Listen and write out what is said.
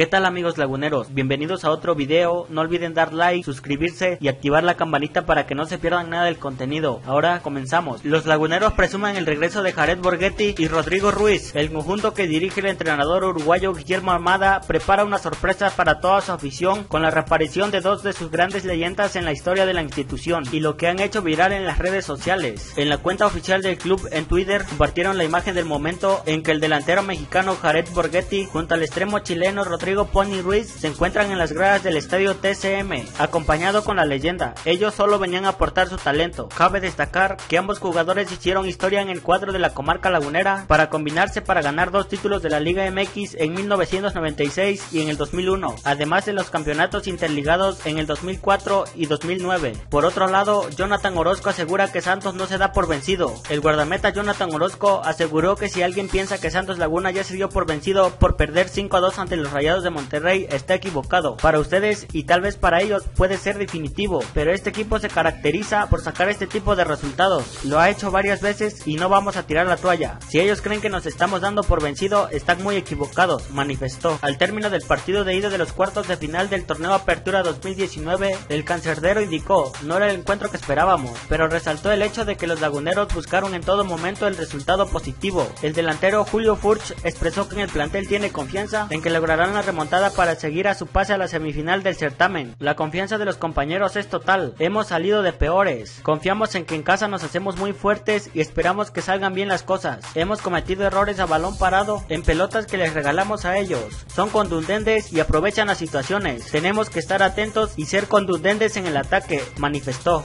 ¿Qué tal amigos laguneros? Bienvenidos a otro video, no olviden dar like, suscribirse y activar la campanita para que no se pierdan nada del contenido. Ahora comenzamos. Los laguneros presumen el regreso de Jared Borghetti y Rodrigo Ruiz. El conjunto que dirige el entrenador uruguayo Guillermo Armada prepara una sorpresa para toda su afición con la reaparición de dos de sus grandes leyendas en la historia de la institución y lo que han hecho viral en las redes sociales. En la cuenta oficial del club en Twitter compartieron la imagen del momento en que el delantero mexicano Jared Borghetti junto al extremo chileno Rodrigo Rodrigo Pony Ruiz se encuentran en las gradas del estadio TCM, acompañado con la leyenda. Ellos solo venían a aportar su talento. Cabe destacar que ambos jugadores hicieron historia en el cuadro de la comarca lagunera para combinarse para ganar dos títulos de la Liga MX en 1996 y en el 2001, además de los campeonatos interligados en el 2004 y 2009. Por otro lado, Jonathan Orozco asegura que Santos no se da por vencido. El guardameta Jonathan Orozco aseguró que si alguien piensa que Santos Laguna ya se dio por vencido por perder 5 a 2 ante los Rayados de Monterrey está equivocado. Para ustedes y tal vez para ellos puede ser definitivo, pero este equipo se caracteriza por sacar este tipo de resultados. Lo ha hecho varias veces y no vamos a tirar la toalla. Si ellos creen que nos estamos dando por vencido, están muy equivocados, manifestó. Al término del partido de ida de los cuartos de final del torneo Apertura 2019, el cancerdero indicó, no era el encuentro que esperábamos, pero resaltó el hecho de que los laguneros buscaron en todo momento el resultado positivo. El delantero Julio Furch expresó que en el plantel tiene confianza en que lograrán remontada para seguir a su pase a la semifinal del certamen. La confianza de los compañeros es total. Hemos salido de peores. Confiamos en que en casa nos hacemos muy fuertes y esperamos que salgan bien las cosas. Hemos cometido errores a balón parado en pelotas que les regalamos a ellos. Son contundentes y aprovechan las situaciones. Tenemos que estar atentos y ser contundentes en el ataque, manifestó.